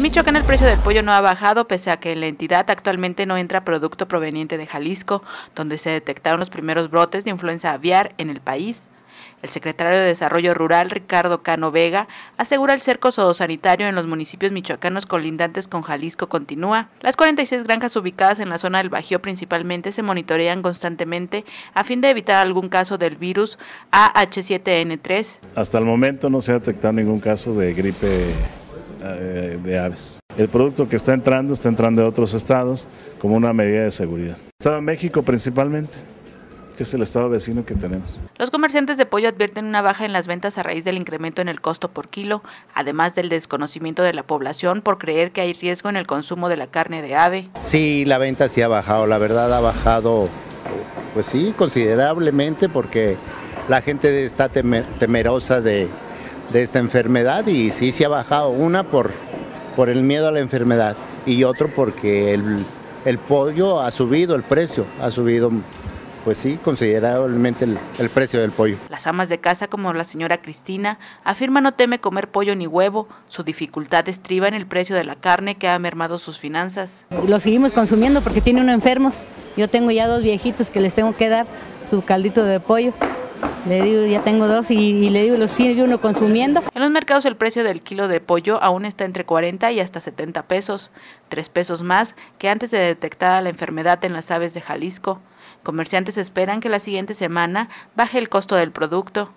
En Michoacán el precio del pollo no ha bajado pese a que en la entidad actualmente no entra producto proveniente de Jalisco, donde se detectaron los primeros brotes de influenza aviar en el país. El secretario de Desarrollo Rural, Ricardo Cano Vega, asegura el cerco zoosanitario en los municipios michoacanos colindantes con Jalisco continúa. Las 46 granjas ubicadas en la zona del Bajío principalmente se monitorean constantemente a fin de evitar algún caso del virus AH7N3. Hasta el momento no se ha detectado ningún caso de gripe de aves. El producto que está entrando está entrando de otros estados como una medida de seguridad. Estado de México principalmente que es el estado vecino que tenemos. Los comerciantes de pollo advierten una baja en las ventas a raíz del incremento en el costo por kilo, además del desconocimiento de la población por creer que hay riesgo en el consumo de la carne de ave. Sí, la venta sí ha bajado, la verdad ha bajado, pues sí, considerablemente porque la gente está temerosa de, de esta enfermedad y sí, sí ha bajado. Una por, por el miedo a la enfermedad y otro porque el, el pollo ha subido, el precio ha subido pues sí, considerablemente el, precio del pollo. Las amas de casa, como la señora Cristina, afirma no teme comer pollo ni huevo. Su dificultad estriba en el precio de la carne que ha mermado sus finanzas. Lo seguimos consumiendo porque tiene uno enfermos. Yo tengo ya dos viejitos que les tengo que dar su caldito de pollo. Le digo, ya tengo dos y, le digo, lo sigue uno consumiendo. En los mercados el precio del kilo de pollo aún está entre 40 y hasta 70 pesos, tres pesos más que antes de detectar la enfermedad en las aves de Jalisco. Comerciantes esperan que la siguiente semana baje el costo del producto.